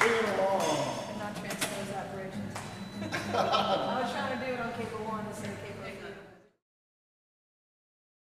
Bring it along. Could not transpose operations. I was trying to do it on cable one instead of cable